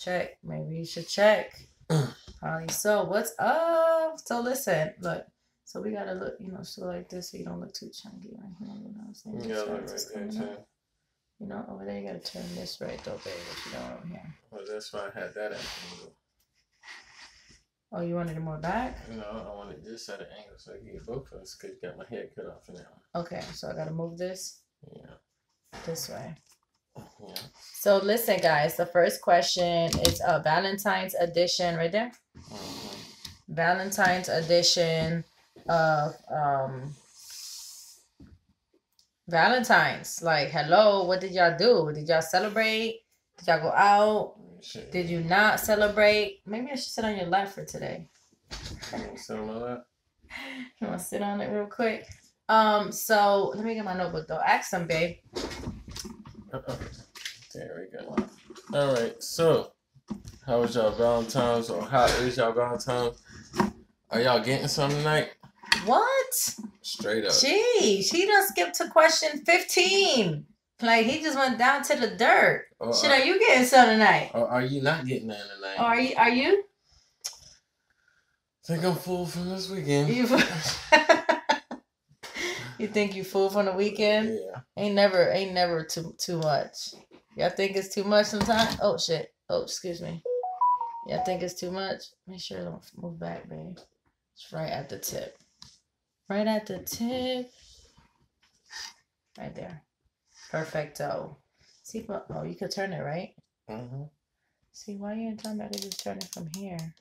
Check. Maybe you should check. Probably so. What's up? So listen, look. So we gotta look, you know, so like this so you don't look too chunky right here. You know what I'm saying? Yeah, right, there, coming up. too. You know, over there you gotta turn this right though, baby. But you know over here. Well, that's why I had that at an angle. Oh, you wanted it more back? No, I wanted this at an angle so I could get both of us because got my head cut off in that one. Okay, so I gotta move this Yeah. this way. So listen, guys. The first question is a Valentine's edition right there. Mhm. Valentine's edition of um Valentine's. Like, hello, what did y'all do? Did y'all celebrate? Did y'all go out? Shit. Did you not celebrate? Maybe I should sit on your lap for today. Sit on my? You want to sit on it real quick? Um, so let me get my notebook though. Ask them, babe. There we go. All right. So, how was y'all Valentine's or how is y'all Valentine's? Are y'all getting something tonight? What? Straight up. Gee, she done skipped to question 15. Like he just went down to the dirt. Or, Shit, uh, are you getting some tonight? or are you not getting that tonight? Or are you are you? think I'm full from this weekend. Think you fool from the weekend? Yeah. Ain't never ain't never too too much. Y'all think it's too much sometimes? Oh shit. Oh, excuse me. Y'all think it's too much? Make sure it don't move back, babe. It's right at the tip. Right at the tip. Right there. Perfecto. See, but oh, you could turn it right. Mm-hmm. See, why you ain't telling me I could just turn it from here?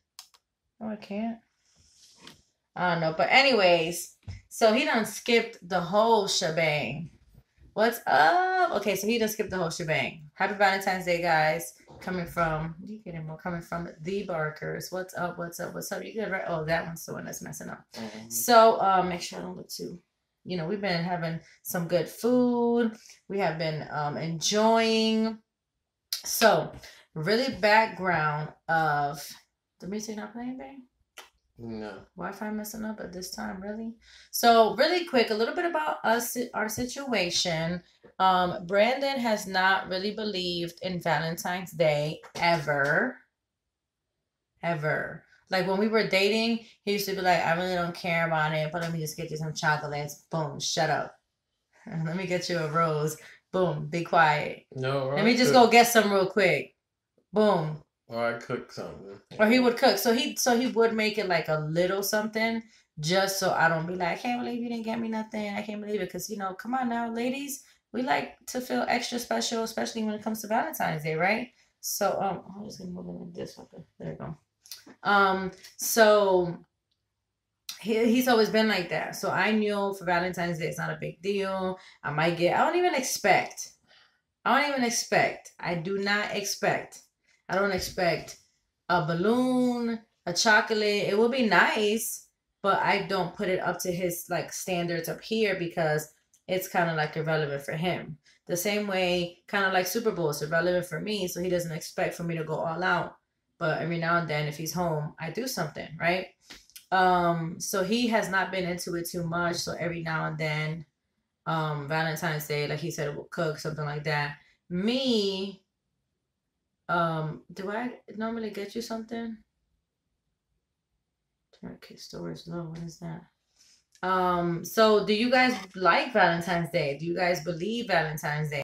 No, I can't. I don't know. But anyways, so he done skipped the whole shebang. What's up? Okay, so he done skipped the whole shebang. Happy Valentine's Day, guys. Coming from you getting more coming from the Barkers. What's up? What's up? What's up? You good, right? Oh, that one's the one that's messing up. Mm-hmm. So um make sure I don't look too you know, we've been having some good food. We have been um enjoying. So really background of the music not playing, babe? No. Wi-Fi messing up at this time, really? So really quick, a little bit about us, our situation. Um, Brandon has not really believed in Valentine's Day ever, ever. Like when we were dating, he used to be like, "I really don't care about it, but let me just get you some chocolates." Boom, shut up. Let me get you a rose. Boom, be quiet. No. Let me just go get some real quick. Boom, Or I cook something. or he would cook. So he so he would make it like a little something just so I don't be like, I can't believe you didn't get me nothing. I can't believe it because you know, come on now, ladies, we like to feel extra special, especially when it comes to Valentine's Day, right? So um, I'm just gonna move like this. Okay, there you go. Um, so he, he's always been like that. So I knew for Valentine's Day, it's not a big deal. I might get. I don't even expect. I don't even expect. I do not expect. I don't expect a balloon, a chocolate. It will be nice, but I don't put it up to his like standards up here because it's kind of like irrelevant for him. The same way, kind of like Super Bowl is irrelevant for me, so he doesn't expect for me to go all out. But every now and then, if he's home, I do something, right? Um, so he has not been into it too much. So every now and then, um, Valentine's Day, like he said, we'll cook something like that. Me, um, do I normally get you something? Turkey store is low. What is that? Um, so do you guys like Valentine's Day? Do you guys believe Valentine's Day?